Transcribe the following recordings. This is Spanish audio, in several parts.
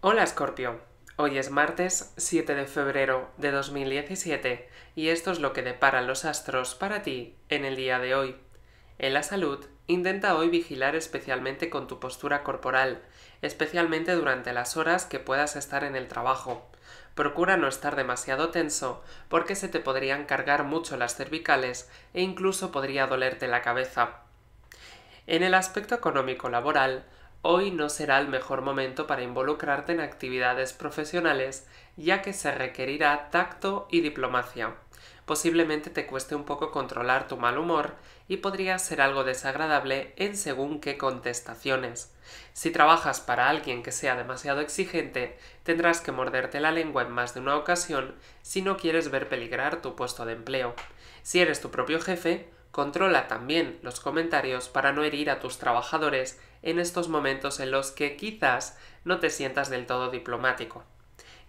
Hola Scorpio, hoy es martes 7 de febrero de 2017 y esto es lo que deparan los astros para ti en el día de hoy. En la salud, intenta hoy vigilar especialmente con tu postura corporal, especialmente durante las horas que puedas estar en el trabajo. Procura no estar demasiado tenso porque se te podrían cargar mucho las cervicales e incluso podría dolerte la cabeza. En el aspecto económico laboral, Hoy no será el mejor momento para involucrarte en actividades profesionales, ya que se requerirá tacto y diplomacia. Posiblemente te cueste un poco controlar tu mal humor y podría ser algo desagradable en según qué contestaciones. Si trabajas para alguien que sea demasiado exigente, tendrás que morderte la lengua en más de una ocasión si no quieres ver peligrar tu puesto de empleo. Si eres tu propio jefe, controla también los comentarios para no herir a tus trabajadores en estos momentos en los que quizás no te sientas del todo diplomático.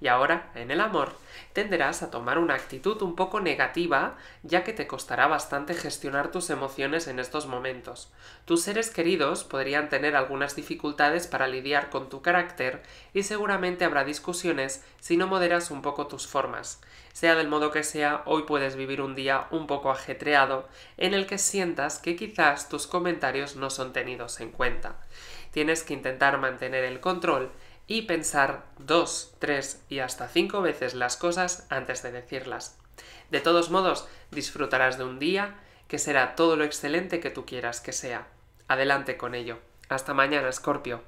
Y ahora, en el amor, tenderás a tomar una actitud un poco negativa, ya que te costará bastante gestionar tus emociones en estos momentos. Tus seres queridos podrían tener algunas dificultades para lidiar con tu carácter y seguramente habrá discusiones si no moderas un poco tus formas. Sea del modo que sea, hoy puedes vivir un día un poco ajetreado en el que sientas que quizás tus comentarios no son tenidos en cuenta. Tienes que intentar mantener el control y pensar dos, tres y hasta cinco veces las cosas antes de decirlas. De todos modos, disfrutarás de un día que será todo lo excelente que tú quieras que sea. Adelante con ello. Hasta mañana, Scorpio.